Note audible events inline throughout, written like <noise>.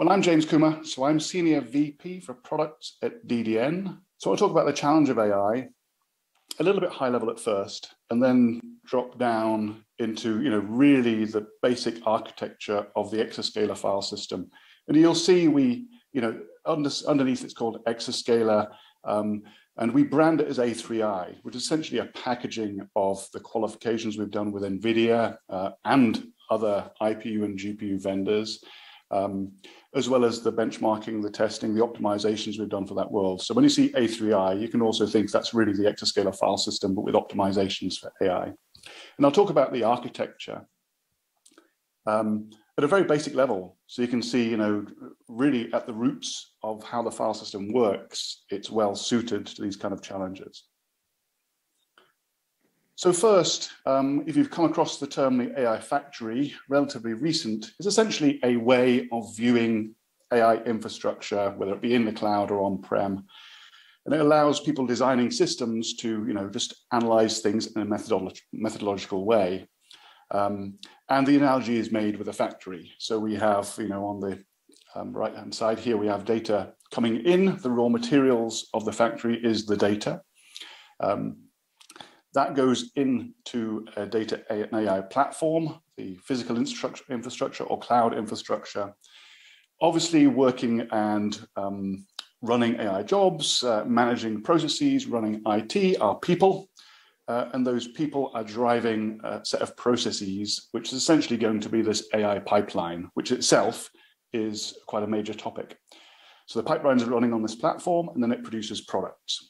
Well, I'm James Coomer, so I'm Senior VP for Products at DDN. So I'll talk about the challenge of AI, a little bit high level at first, and then drop down into, you know, really the basic architecture of the Exascaler file system. And you'll see we, you know, under, underneath it's called Exascaler, um, and we brand it as A3i, which is essentially a packaging of the qualifications we've done with NVIDIA uh, and other IPU and GPU vendors, um, as well as the benchmarking, the testing, the optimizations we've done for that world. So when you see A3i, you can also think that's really the Exascaler file system, but with optimizations for AI. And I'll talk about the architecture. Um, at a very basic level. So you can see, you know, really at the roots of how the file system works, it's well suited to these kind of challenges. So first, um, if you've come across the term the AI factory, relatively recent, is essentially a way of viewing AI infrastructure, whether it be in the cloud or on-prem. And it allows people designing systems to, you know, just analyze things in a methodolo methodological way. Um, and the analogy is made with a factory. So we have, you know, on the um, right hand side here, we have data coming in. The raw materials of the factory is the data. Um, that goes into a data an AI platform, the physical infrastructure or cloud infrastructure. Obviously, working and um, running AI jobs, uh, managing processes, running IT are people. Uh, and those people are driving a set of processes, which is essentially going to be this AI pipeline, which itself is quite a major topic. So the pipelines are running on this platform and then it produces products.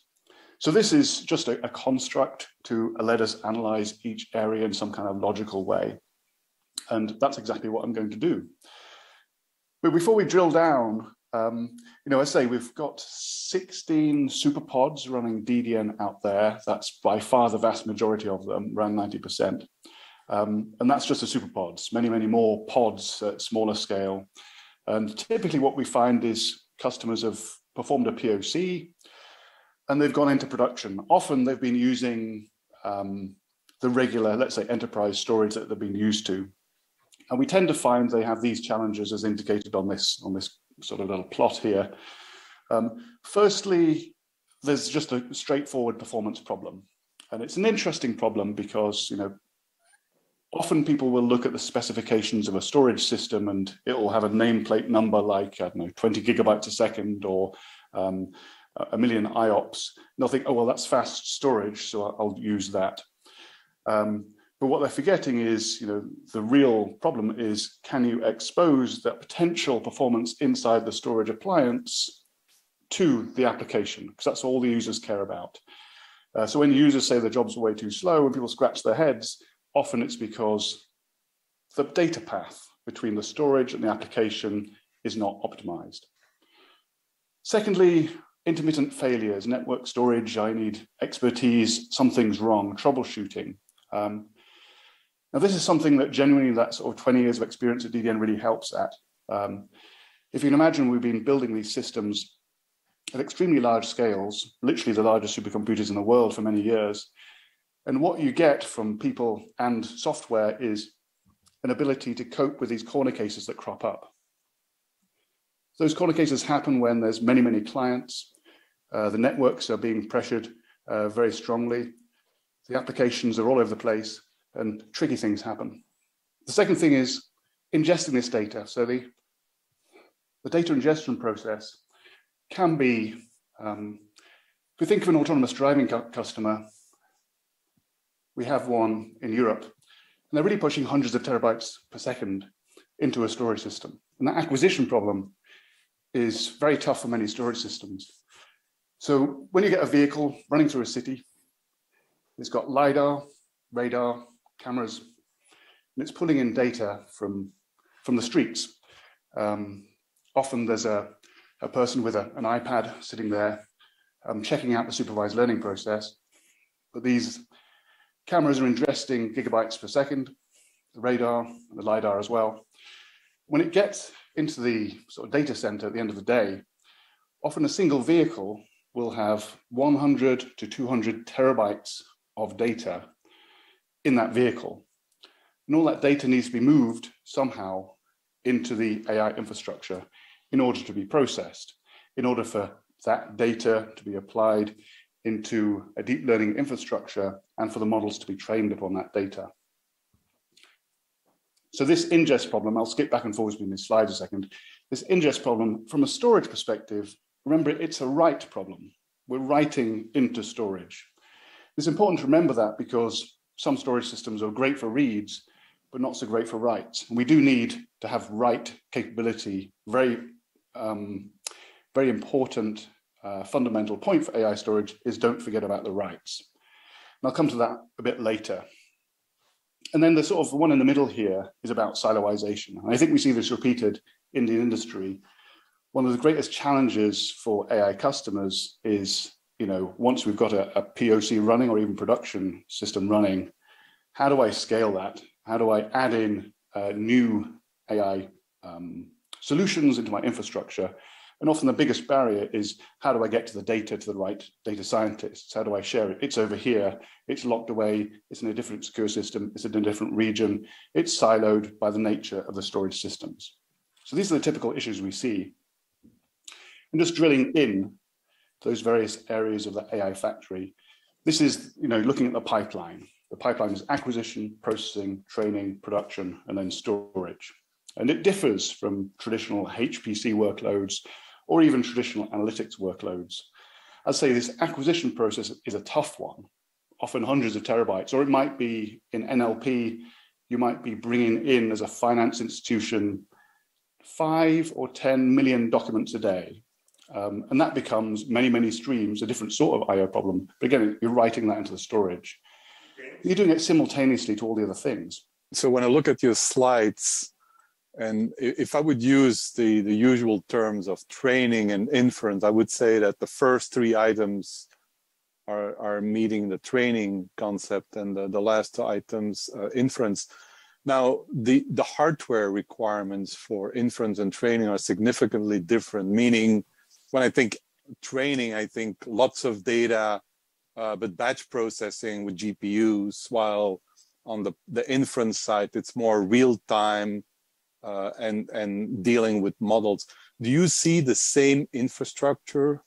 So this is just a, a construct to let us analyze each area in some kind of logical way. And that's exactly what I'm going to do. But before we drill down um, you know, I say we've got 16 superpods running DDN out there. That's by far the vast majority of them, around 90%. Um, and that's just the superpods, many, many more pods at smaller scale. And typically what we find is customers have performed a POC and they've gone into production. Often they've been using um, the regular, let's say, enterprise storage that they've been used to. And we tend to find they have these challenges as indicated on this, on this sort of little plot here. Um, firstly, there's just a straightforward performance problem. And it's an interesting problem because, you know, often people will look at the specifications of a storage system and it will have a nameplate number like, I don't know, 20 gigabytes a second or um, a million IOPS. And think, oh, well, that's fast storage, so I'll use that. Um, but what they're forgetting is, you know, the real problem is, can you expose that potential performance inside the storage appliance to the application? Because that's all the users care about. Uh, so when users say the jobs are way too slow, when people scratch their heads, often it's because the data path between the storage and the application is not optimized. Secondly, intermittent failures, network storage, I need expertise, something's wrong, troubleshooting. Um, now, this is something that genuinely that sort of 20 years of experience at DDN really helps at. Um, if you can imagine, we've been building these systems at extremely large scales, literally the largest supercomputers in the world for many years. And what you get from people and software is an ability to cope with these corner cases that crop up. Those corner cases happen when there's many, many clients. Uh, the networks are being pressured uh, very strongly. The applications are all over the place and tricky things happen. The second thing is ingesting this data. So the, the data ingestion process can be, um, if we think of an autonomous driving cu customer, we have one in Europe, and they're really pushing hundreds of terabytes per second into a storage system. And that acquisition problem is very tough for many storage systems. So when you get a vehicle running through a city, it's got LiDAR, radar, cameras, and it's pulling in data from, from the streets. Um, often there's a, a person with a, an iPad sitting there um, checking out the supervised learning process, but these cameras are ingesting gigabytes per second, the radar, and the LiDAR as well. When it gets into the sort of data center at the end of the day, often a single vehicle will have 100 to 200 terabytes of data in that vehicle. And all that data needs to be moved somehow into the AI infrastructure. in order to be processed, in order for that data to be applied into a deep learning infrastructure and for the models to be trained upon that data. So this ingest problem, I'll skip back and forth between these slides a second. This ingest problem, from a storage perspective, remember it's a write problem. We're writing into storage. It's important to remember that because some storage systems are great for reads, but not so great for writes. And we do need to have write capability, very, um, very important uh, fundamental point for AI storage is don't forget about the writes. And I'll come to that a bit later. And then the sort of one in the middle here is about siloization. And I think we see this repeated in the industry. One of the greatest challenges for AI customers is, you know, once we've got a, a POC running or even production system running, how do I scale that? How do I add in uh, new AI um, solutions into my infrastructure and often the biggest barrier is how do I get to the data to the right data scientists? How do I share it? It's over here, it's locked away, it's in a different secure system, it's in a different region, it's siloed by the nature of the storage systems. So these are the typical issues we see. And just drilling in those various areas of the AI factory, this is you know, looking at the pipeline. The pipeline is acquisition, processing, training, production, and then storage. And it differs from traditional HPC workloads or even traditional analytics workloads. I'd say this acquisition process is a tough one, often hundreds of terabytes, or it might be in NLP, you might be bringing in as a finance institution five or 10 million documents a day. Um, and that becomes many, many streams, a different sort of IO problem. But again, you're writing that into the storage. You're doing it simultaneously to all the other things. So when I look at your slides, and if I would use the, the usual terms of training and inference, I would say that the first three items are, are meeting the training concept and the, the last two items uh, inference. Now, the, the hardware requirements for inference and training are significantly different, meaning when I think training, I think lots of data, uh, but batch processing with GPUs, while on the, the inference side, it's more real time uh, and and dealing with models. Do you see the same infrastructure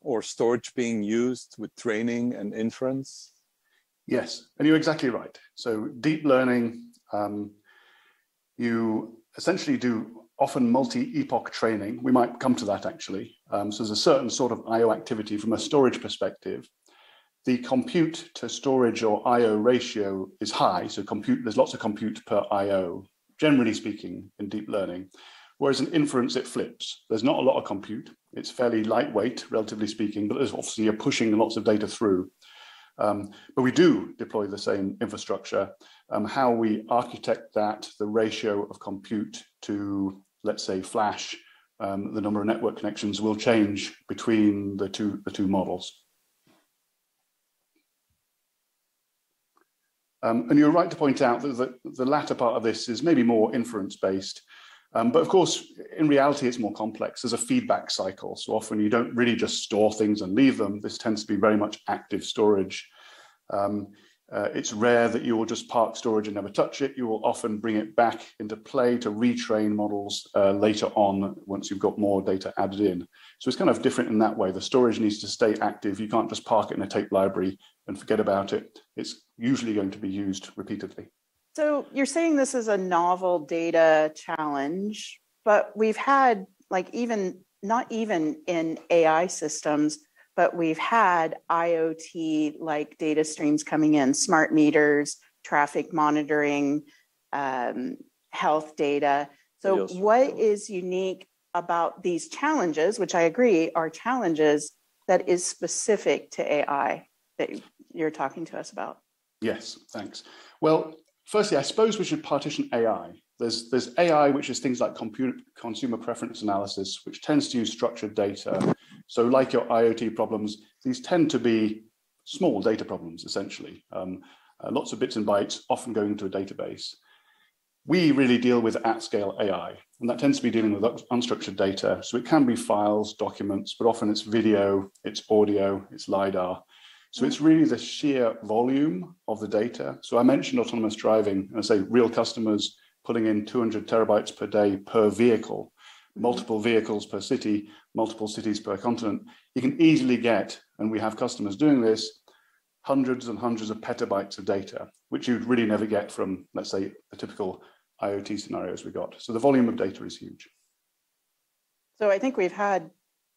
or storage being used with training and inference? Yes, and you're exactly right. So deep learning, um, you essentially do often multi-epoch training. We might come to that actually. Um, so there's a certain sort of I/O activity from a storage perspective. The compute to storage or I/O ratio is high. So compute, there's lots of compute per I/O generally speaking, in deep learning. Whereas in inference, it flips. There's not a lot of compute. It's fairly lightweight, relatively speaking, but there's obviously you're pushing lots of data through. Um, but we do deploy the same infrastructure. Um, how we architect that, the ratio of compute to, let's say, flash, um, the number of network connections will change between the two, the two models. Um, and you're right to point out that the, the, latter part of this is maybe more inference based. Um, but of course, in reality, it's more complex. There's a feedback cycle. So often you don't really just store things and leave them. This tends to be very much active storage. Um, uh, it's rare that you will just park storage and never touch it. You will often bring it back into play to retrain models uh, later on once you've got more data added in. So it's kind of different in that way. The storage needs to stay active. You can't just park it in a tape library and forget about it. It's usually going to be used repeatedly. So you're saying this is a novel data challenge, but we've had like even not even in AI systems, but we've had IoT like data streams coming in, smart meters, traffic monitoring, um, health data. So, yes. what is unique about these challenges, which I agree are challenges, that is specific to AI that you're talking to us about? Yes, thanks. Well, firstly, I suppose we should partition AI. There's, there's AI, which is things like computer, consumer preference analysis, which tends to use structured data so like your IoT problems, these tend to be small data problems, essentially. Um, uh, lots of bits and bytes often going into a database. We really deal with at-scale AI, and that tends to be dealing with unstructured data. So it can be files, documents, but often it's video, it's audio, it's LiDAR. So it's really the sheer volume of the data. So I mentioned autonomous driving, and I say real customers pulling in 200 terabytes per day per vehicle multiple vehicles per city, multiple cities per continent, you can easily get, and we have customers doing this, hundreds and hundreds of petabytes of data, which you'd really never get from, let's say, the typical IoT scenarios we got. So the volume of data is huge. So I think we've had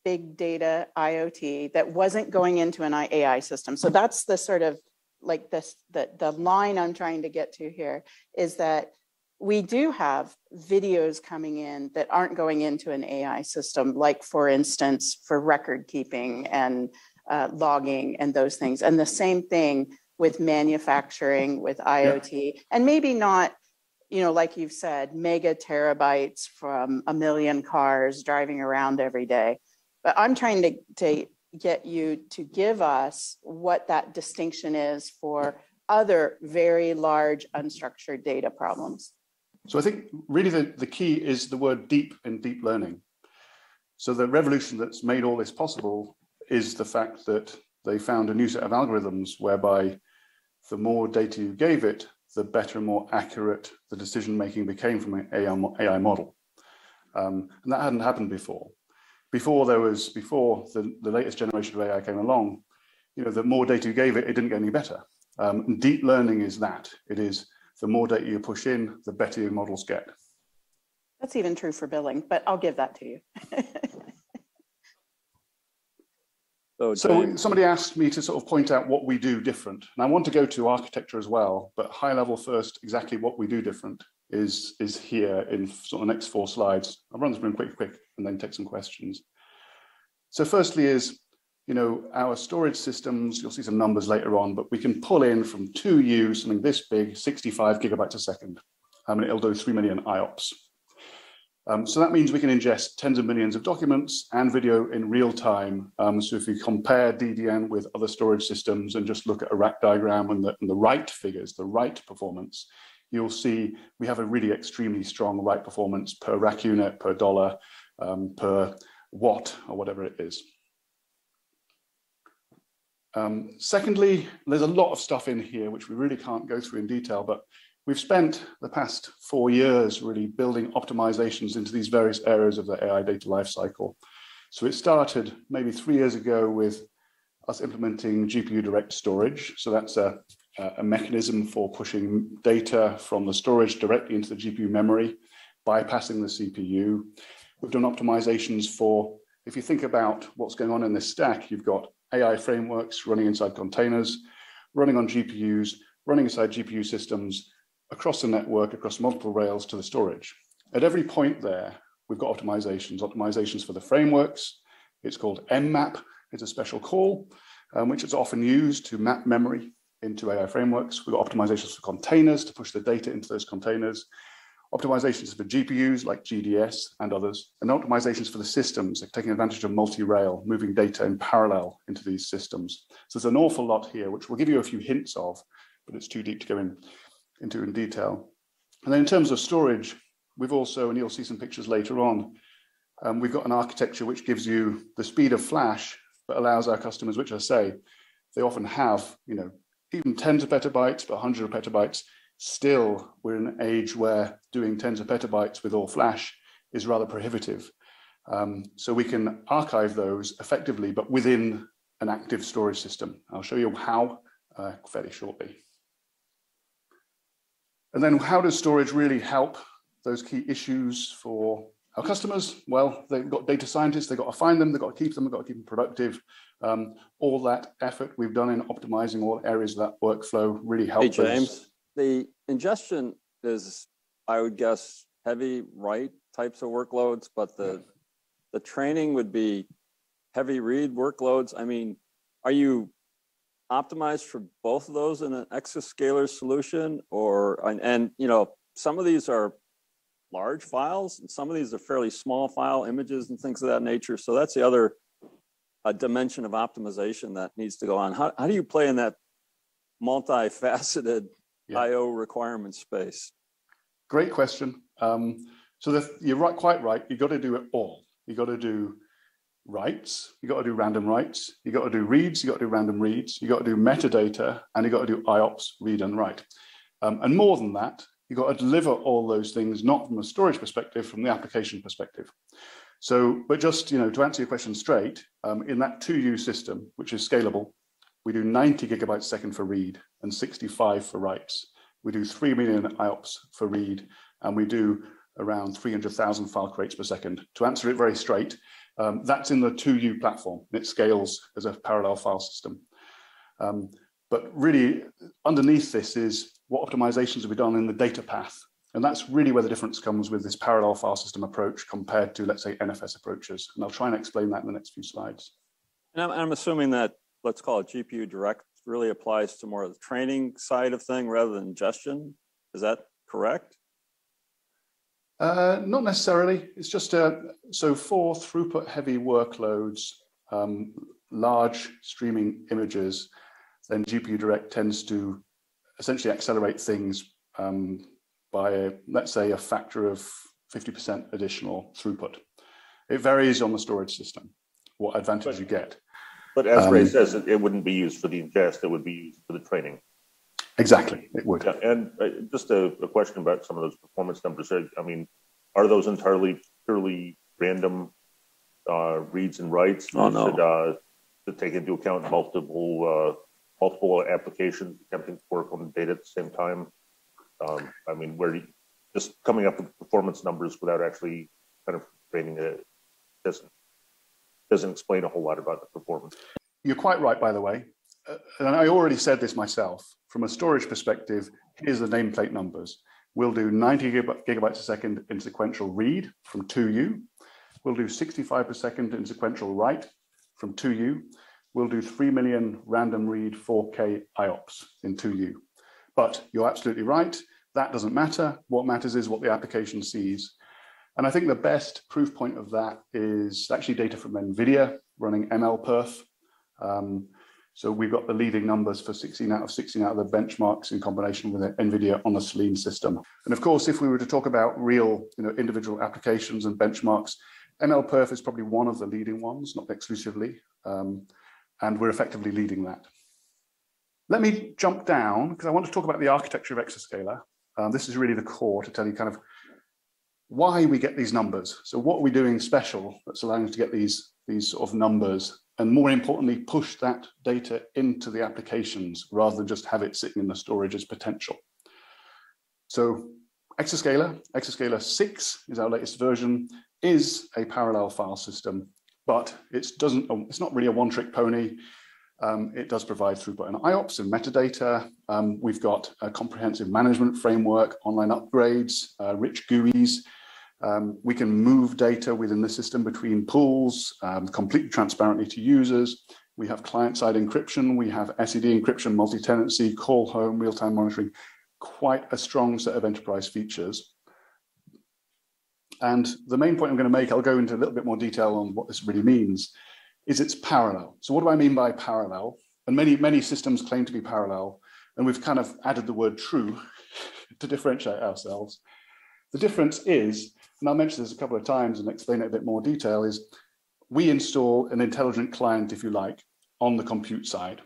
big data IoT that wasn't going into an AI system. So that's the sort of like this, the, the line I'm trying to get to here is that we do have videos coming in that aren't going into an AI system, like for instance, for record keeping and uh, logging and those things. And the same thing with manufacturing, with IoT, yeah. and maybe not, you know, like you've said, mega terabytes from a million cars driving around every day. But I'm trying to, to get you to give us what that distinction is for other very large unstructured data problems. So I think really the, the key is the word deep in deep learning. So the revolution that's made all this possible is the fact that they found a new set of algorithms whereby the more data you gave it, the better and more accurate the decision making became from an AI, model. Um, and that hadn't happened before before there was before the, the latest generation of AI came along, you know, the more data you gave it, it didn't get any better. Um, deep learning is that. It is the more data you push in, the better your models get. That's even true for billing, but I'll give that to you. <laughs> Oh, so, so somebody asked me to sort of point out what we do different. And I want to go to architecture as well, but high level first, exactly what we do different is, is here in sort of the next four slides. I'll run through them quick, quick, and then take some questions. So firstly is, you know, our storage systems, you'll see some numbers later on, but we can pull in from 2U, something this big, 65 gigabytes a second. I mean, it'll do 3 million IOPS. Um, so that means we can ingest tens of millions of documents and video in real time. Um, so if you compare DDN with other storage systems and just look at a rack diagram and the, and the write figures, the write performance, you'll see we have a really extremely strong write performance per rack unit, per dollar, um, per watt, or whatever it is. Um, secondly, there's a lot of stuff in here which we really can't go through in detail, but we've spent the past four years really building optimizations into these various areas of the AI data lifecycle. So it started maybe three years ago with us implementing GPU direct storage. So that's a a mechanism for pushing data from the storage directly into the GPU memory, bypassing the CPU. We've done optimizations for, if you think about what's going on in this stack, you've got AI frameworks running inside containers, running on GPUs, running inside GPU systems across the network, across multiple rails to the storage. At every point there, we've got optimizations, optimizations for the frameworks. It's called mmap. It's a special call, um, which is often used to map memory into AI frameworks. We've got optimizations for containers to push the data into those containers, optimizations for GPUs like GDS and others, and optimizations for the systems, like taking advantage of multi-rail, moving data in parallel into these systems. So there's an awful lot here, which we'll give you a few hints of, but it's too deep to go in, into in detail. And then in terms of storage, we've also, and you'll see some pictures later on, um, we've got an architecture which gives you the speed of flash, but allows our customers, which I say, they often have, you know, even tens of petabytes, but 100 of petabytes, still we're in an age where doing tens of petabytes with all flash is rather prohibitive. Um, so we can archive those effectively, but within an active storage system. I'll show you how uh, fairly shortly. And then how does storage really help those key issues for our customers? Well, they've got data scientists, they've got to find them, they've got to keep them, they've got to keep them productive. Um, all that effort we've done in optimizing all areas of that workflow really helps. Hey, James, us. the ingestion is, I would guess, heavy write types of workloads, but the yeah. the training would be heavy read workloads. I mean, are you optimized for both of those in an exascalar solution, or and, and you know some of these are large files, and some of these are fairly small file images and things of that nature. So that's the other a dimension of optimization that needs to go on. How, how do you play in that multifaceted yeah. IO requirement space? Great question. Um, so the, you're right, quite right. You've got to do it all. You've got to do writes, you've got to do random writes, you've got to do reads, you've got to do random reads, you've got to do metadata, and you've got to do IOPS, read and write. Um, and more than that, You've got to deliver all those things, not from a storage perspective, from the application perspective. So, but just you know, to answer your question straight, um, in that 2U system, which is scalable, we do 90 gigabytes second for read and 65 for writes. We do 3 million IOPS for read, and we do around 300,000 file creates per second. To answer it very straight, um, that's in the 2U platform. It scales as a parallel file system. Um, but really, underneath this is what optimizations have we done in the data path? And that's really where the difference comes with this parallel file system approach compared to, let's say, NFS approaches. And I'll try and explain that in the next few slides. And I'm, I'm assuming that, let's call it GPU direct, really applies to more of the training side of thing rather than ingestion. Is that correct? Uh, not necessarily. It's just a, uh, so for throughput heavy workloads, um, large streaming images, then GPU Direct tends to essentially accelerate things um, by, a, let's say, a factor of 50% additional throughput. It varies on the storage system, what advantage but, you get. But as um, Ray says, it, it, wouldn't be used for the ingest, it would be used for the training. Exactly, it would. Yeah, and uh, just a, a, question about some of those performance numbers. I mean, are those entirely purely random uh, reads and writes? Oh, no. Should, uh, to take into account multiple uh, multiple applications attempting to work on the data at the same time. Um, I mean, where you, just coming up with performance numbers without actually kind of training it doesn't doesn't explain a whole lot about the performance. You're quite right, by the way. Uh, and I already said this myself. From a storage perspective, here's the nameplate numbers. We'll do 90 gigabytes a second in sequential read from 2U. We'll do 65 per second in sequential write from 2U we'll do 3 million random read 4K IOPS in 2U. But you're absolutely right, that doesn't matter. What matters is what the application sees. And I think the best proof point of that is actually data from NVIDIA running MLPerf. Um, so we've got the leading numbers for 16 out of 16 out of the benchmarks in combination with NVIDIA on the Selene system. And of course, if we were to talk about real you know, individual applications and benchmarks, MLPerf is probably one of the leading ones, not exclusively. Um, and we're effectively leading that. Let me jump down because I want to talk about the architecture of Exascaler. Um, this is really the core to tell you kind of why we get these numbers. So what are we doing special that's allowing us to get these, these sort of numbers and more importantly, push that data into the applications rather than just have it sitting in the storage as potential. So Exascaler, Exascaler 6 is our latest version, is a parallel file system but it doesn't, it's not really a one trick pony. Um, it does provide throughput and IOPS and metadata. Um, we've got a comprehensive management framework, online upgrades, uh, rich GUIs. Um, we can move data within the system between pools, um, completely transparently to users. We have client-side encryption. We have SED encryption, multi-tenancy, call home, real-time monitoring. Quite a strong set of enterprise features. And the main point I'm going to make, I'll go into a little bit more detail on what this really means, is it's parallel. So what do I mean by parallel? And many, many systems claim to be parallel, and we've kind of added the word true <laughs> to differentiate ourselves. The difference is, and I'll mention this a couple of times and explain it a bit more detail, is we install an intelligent client, if you like, on the compute side.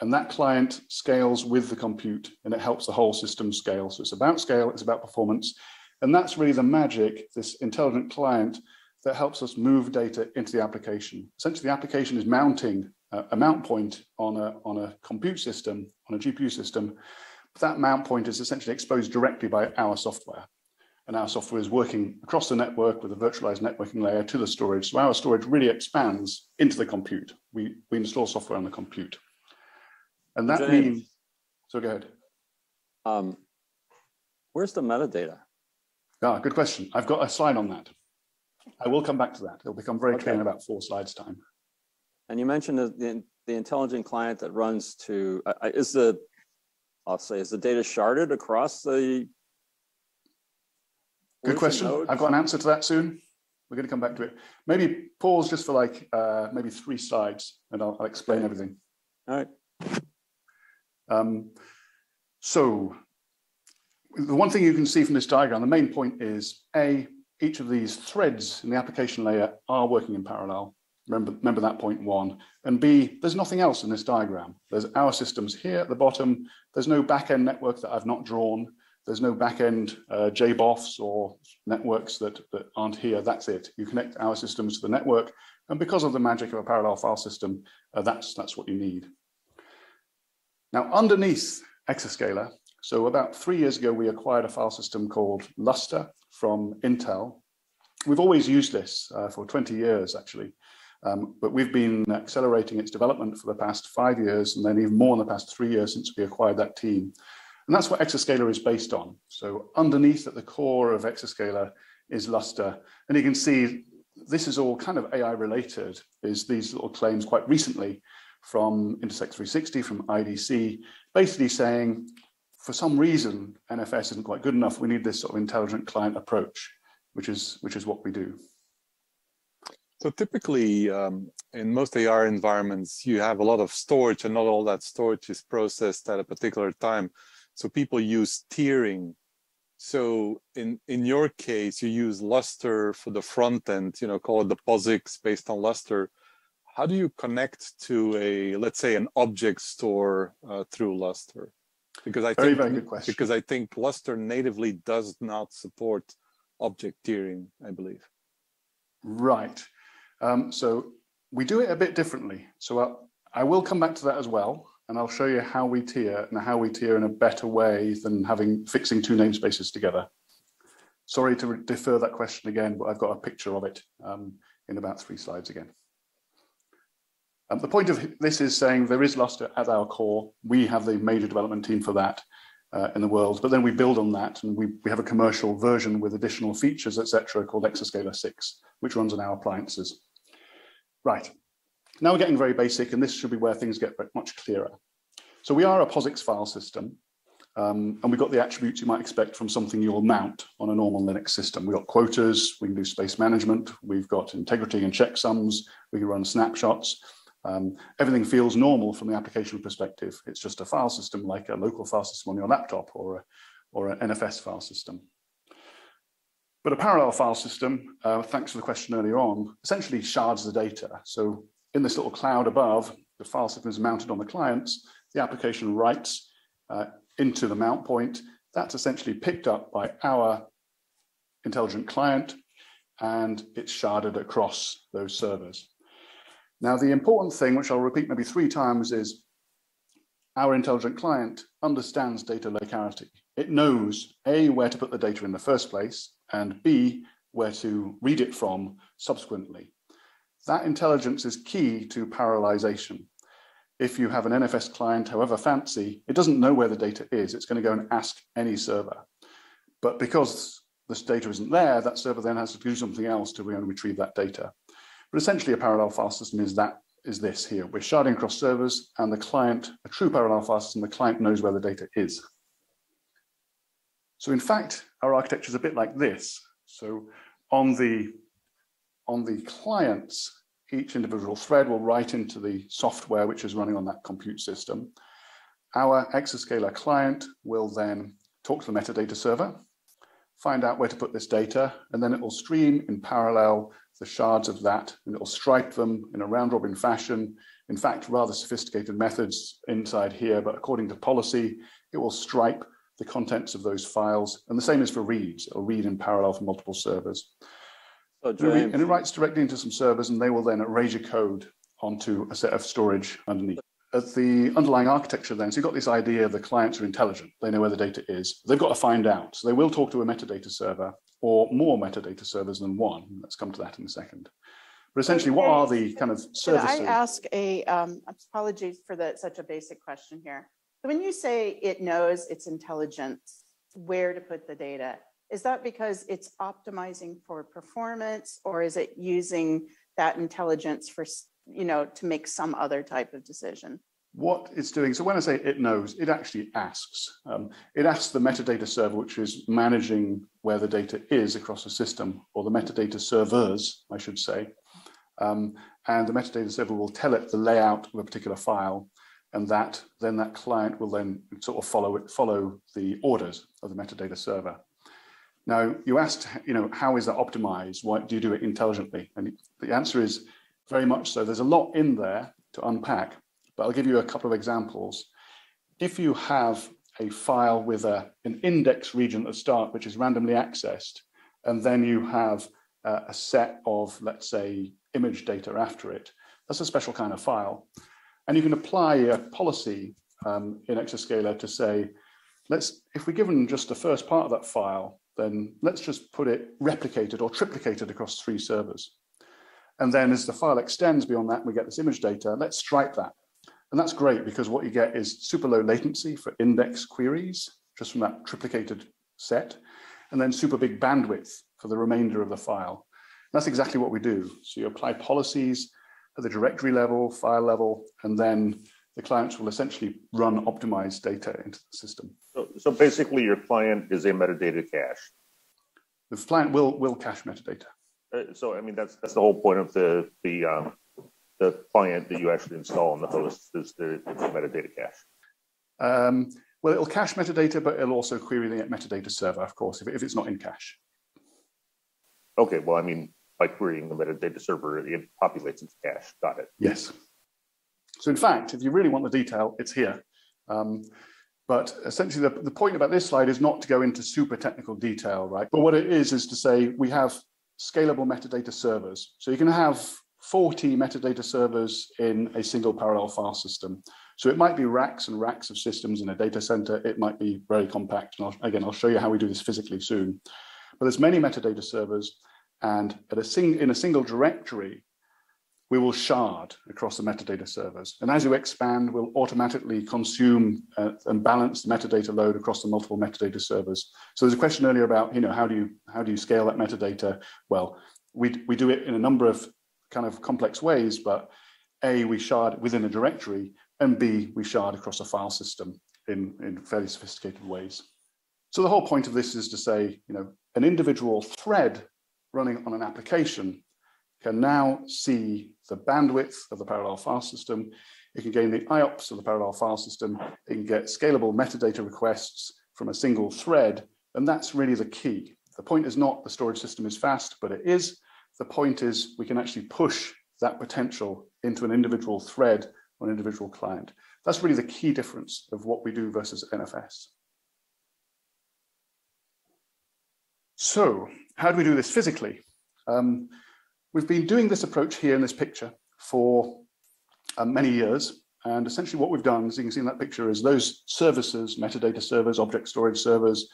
And that client scales with the compute and it helps the whole system scale. So it's about scale, it's about performance, and that's really the magic, this intelligent client that helps us move data into the application. Essentially, the application is mounting a mount point on a, on a compute system, on a GPU system. That mount point is essentially exposed directly by our software. And our software is working across the network with a virtualized networking layer to the storage. So our storage really expands into the compute. We, we install software on the compute. And that James, means, so go ahead. Um, where's the metadata? Ah, good question. I've got a slide on that. I will come back to that. It'll become very okay. clear in about four slides time. And you mentioned the, the, the intelligent client that runs to, uh, is the, I'll say, is the data sharded across the? Good question. I've got an answer to that soon. We're going to come back to it. Maybe pause just for like uh, maybe three slides and I'll, I'll explain everything. All right. Um, so the one thing you can see from this diagram, the main point is A, each of these threads in the application layer are working in parallel. Remember, remember that point one. And B, there's nothing else in this diagram. There's our systems here at the bottom. There's no backend network that I've not drawn. There's no backend uh, JBOFs or networks that, that aren't here. That's it. You connect our systems to the network. And because of the magic of a parallel file system, uh, that's, that's what you need. Now, underneath Exascaler, so about three years ago, we acquired a file system called Lustre from Intel. We've always used this uh, for 20 years, actually. Um, but we've been accelerating its development for the past five years, and then even more in the past three years since we acquired that team. And that's what Exascaler is based on. So underneath at the core of Exascaler is Lustre. And you can see this is all kind of AI related, is these little claims quite recently from Intersect 360, from IDC, basically saying, for some reason, NFS isn't quite good enough. We need this sort of intelligent client approach, which is, which is what we do. So typically, um, in most AR environments, you have a lot of storage, and not all that storage is processed at a particular time. So people use tiering. So in in your case, you use Lustre for the front end. You know, call it the POSIX based on Lustre. How do you connect to a let's say an object store uh, through Lustre? Because I very think, very good question. Because I think Lustre natively does not support object tiering. I believe. Right. Um, so we do it a bit differently. So uh, I will come back to that as well, and I'll show you how we tier and how we tier in a better way than having fixing two namespaces together. Sorry to defer that question again, but I've got a picture of it um, in about three slides again. Um, the point of this is saying there is Lustre at our core. We have the major development team for that uh, in the world, but then we build on that and we, we have a commercial version with additional features, etc., called Exascaler 6, which runs on our appliances. Right, now we're getting very basic and this should be where things get much clearer. So we are a POSIX file system um, and we've got the attributes you might expect from something you'll mount on a normal Linux system. We've got quotas, we can do space management, we've got integrity and checksums, we can run snapshots. Um, everything feels normal from the application perspective. It's just a file system like a local file system on your laptop or, a, or an NFS file system. But a parallel file system, uh, thanks for the question earlier on, essentially shards the data. So in this little cloud above, the file system is mounted on the clients, the application writes uh, into the mount point. That's essentially picked up by our intelligent client and it's sharded across those servers. Now, the important thing, which I'll repeat maybe three times, is our intelligent client understands data locality. It knows A, where to put the data in the first place, and B, where to read it from subsequently. That intelligence is key to parallelization. If you have an NFS client, however fancy, it doesn't know where the data is. It's going to go and ask any server. But because this data isn't there, that server then has to do something else to retrieve that data. But essentially a parallel file system is that is this here. We're sharding across servers and the client, a true parallel file system, the client knows where the data is. So in fact, our architecture is a bit like this. So on the, on the clients, each individual thread will write into the software which is running on that compute system. Our Exascaler client will then talk to the metadata server, find out where to put this data, and then it will stream in parallel the shards of that, and it will stripe them in a round robin fashion. In fact, rather sophisticated methods inside here, but according to policy, it will stripe the contents of those files. And the same is for reads. It'll read in parallel from multiple servers. So James, and it writes directly into some servers and they will then erasure code onto a set of storage underneath. At the underlying architecture then, so you've got this idea the clients are intelligent. They know where the data is. They've got to find out. So they will talk to a metadata server or more metadata servers than one. Let's come to that in a second. But essentially, what are the kind of services? Could I ask a, um, apologies for the, such a basic question here. So when you say it knows its intelligence, where to put the data, is that because it's optimizing for performance or is it using that intelligence for, you know, to make some other type of decision? what it's doing, so when I say it knows, it actually asks. Um, it asks the metadata server, which is managing where the data is across the system, or the metadata servers, I should say. Um, and the metadata server will tell it the layout of a particular file, and that then that client will then sort of follow it, follow the orders of the metadata server. Now, you asked, you know, how is that optimized? Why do you do it intelligently? And the answer is very much so. There's a lot in there to unpack, but I'll give you a couple of examples. If you have a file with a, an index region at the start, which is randomly accessed, and then you have uh, a set of, let's say, image data after it. That's a special kind of file. And you can apply a policy um, in Exascaler to say, let's, if we're given just the first part of that file, then let's just put it replicated or triplicated across three servers. And then as the file extends beyond that, we get this image data, let's stripe that. And that's great because what you get is super low latency for index queries, just from that triplicated set, and then super big bandwidth for the remainder of the file. And that's exactly what we do. So you apply policies at the directory level, file level, and then the clients will essentially run optimized data into the system. So, so basically your client is a metadata cache. The client will, will cache metadata. Uh, so I mean that's that's the whole point of the the um, the client that you actually install on the host is the, the metadata cache. Um, well, it'll cache metadata, but it'll also query the metadata server, of course, if, if it's not in cache. Okay, well, I mean, by querying the metadata server, it populates its cache. Got it. Yes. So in fact, if you really want the detail, it's here. Um, but essentially, the, the point about this slide is not to go into super technical detail, right? But what it is, is to say we have scalable metadata servers. So you can have 40 metadata servers in a single parallel file system. So it might be racks and racks of systems in a data center. It might be very compact. And I'll, again, I'll show you how we do this physically soon. But there's many metadata servers. And at a sing in a single directory, we will shard across the metadata servers. And as you expand, we'll automatically consume uh, and balance the metadata load across the multiple metadata servers. So there's a question earlier about, you know, how do you how do you scale that metadata? Well, we, we do it in a number of kind of complex ways, but A, we shard within a directory, and B, we shard across a file system in, in fairly sophisticated ways. So the whole point of this is to say, you know, an individual thread running on an application can now see the bandwidth of the parallel file system. It can gain the IOPS of the parallel file system. It can get scalable metadata requests from a single thread. And that's really the key. The point is not the storage system is fast, but it is. The point is we can actually push that potential into an individual thread or an individual client. That's really the key difference of what we do versus NFS. So how do we do this physically? Um, We've been doing this approach here in this picture for uh, many years. And essentially what we've done, as you can see in that picture, is those services, metadata servers, object storage servers,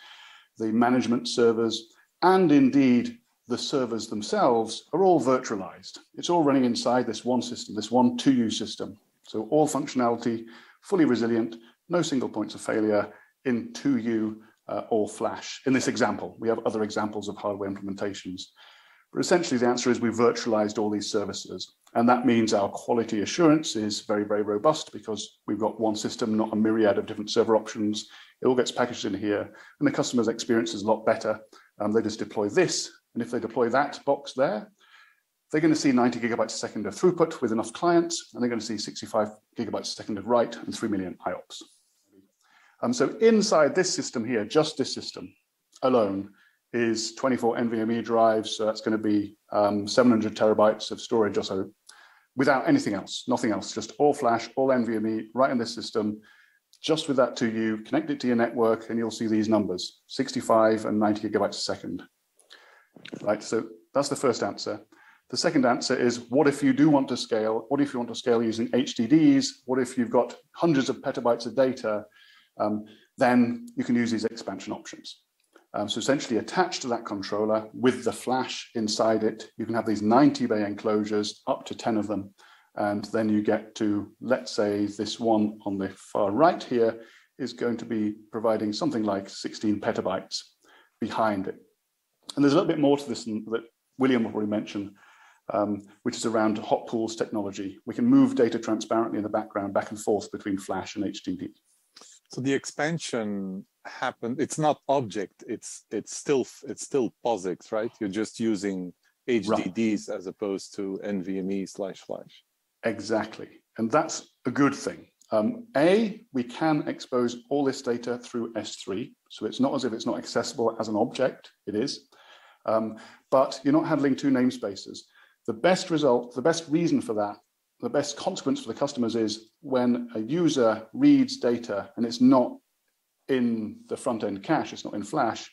the management servers, and indeed the servers themselves are all virtualized. It's all running inside this one system, this one 2U system. So all functionality, fully resilient, no single points of failure in 2U, uh, all flash. In this example, we have other examples of hardware implementations. But essentially the answer is we virtualized all these services. And that means our quality assurance is very, very robust because we've got one system, not a myriad of different server options. It all gets packaged in here and the customer's experience is a lot better. Um, they just deploy this. And if they deploy that box there, they're going to see 90 gigabytes a second of throughput with enough clients, and they're going to see 65 gigabytes a second of write and 3 million IOPS. Um, so inside this system here, just this system alone, is 24 NVMe drives. So that's going to be um, 700 terabytes of storage or so without anything else, nothing else, just all flash, all NVMe right in this system. Just with that 2U, connect it to your network and you'll see these numbers, 65 and 90 gigabytes a second. Right, so that's the first answer. The second answer is, what if you do want to scale? What if you want to scale using HDDs? What if you've got hundreds of petabytes of data? Um, then you can use these expansion options. Um, so essentially attached to that controller with the flash inside it, you can have these 90 bay enclosures, up to 10 of them. And then you get to, let's say this one on the far right here is going to be providing something like 16 petabytes behind it. And there's a little bit more to this that William already mentioned, um, which is around hot pools technology. We can move data transparently in the background back and forth between flash and HDD. So the expansion happened. It's not object. It's it's still it's still POSIX, right? You're just using HDDs right. as opposed to NVMe slash flash. Exactly, and that's a good thing. Um, a, we can expose all this data through S3, so it's not as if it's not accessible as an object. It is, um, but you're not handling two namespaces. The best result, the best reason for that the best consequence for the customers is when a user reads data and it's not in the front end cache, it's not in Flash,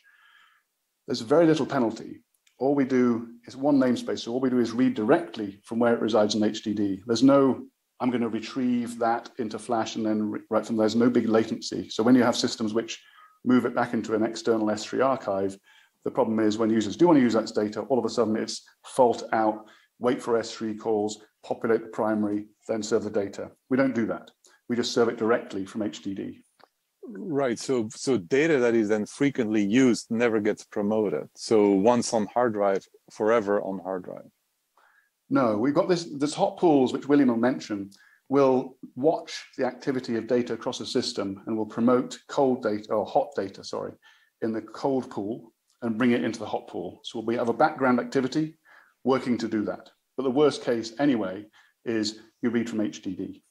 there's very little penalty. All we do is one namespace. So all we do is read directly from where it resides in HDD. There's no, I'm going to retrieve that into Flash and then write from there's no big latency. So when you have systems which move it back into an external S3 archive, the problem is when users do want to use that data, all of a sudden it's fault out, wait for S3 calls, populate the primary, then serve the data. We don't do that. We just serve it directly from HDD. Right. So so data that is then frequently used never gets promoted. So once on hard drive, forever on hard drive. No, we've got this this hot pools, which William will mention, will watch the activity of data across a system and will promote cold data or hot data, sorry, in the cold pool and bring it into the hot pool. So we have a background activity working to do that. But the worst case anyway is you read from HDD.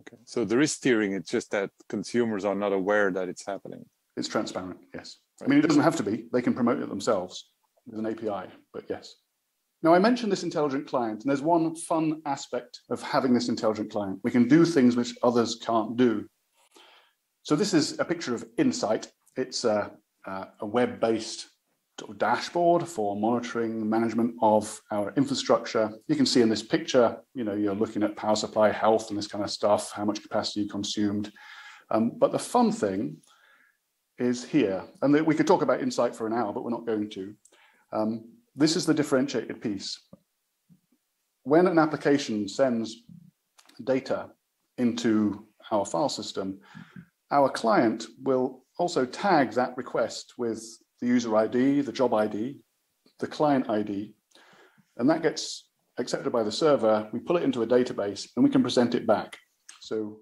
Okay. So there is steering. It's just that consumers are not aware that it's happening. It's transparent, yes. Right. I mean, it doesn't have to be. They can promote it themselves with an API, but yes. Now, I mentioned this intelligent client, and there's one fun aspect of having this intelligent client. We can do things which others can't do. So this is a picture of Insight. It's a, a web-based dashboard for monitoring management of our infrastructure. You can see in this picture, you know, you're looking at power supply health and this kind of stuff, how much capacity you consumed. Um, but the fun thing is here, and we could talk about Insight for an hour, but we're not going to. Um, this is the differentiated piece. When an application sends data into our file system, our client will also tag that request with the user ID, the job ID, the client ID, and that gets accepted by the server. We pull it into a database and we can present it back. So